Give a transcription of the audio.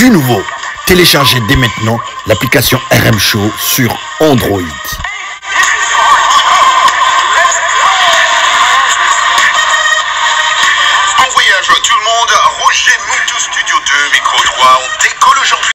du nouveau. Téléchargez dès maintenant l'application RM Show sur Android. Bon voyage, tout le monde, Roger.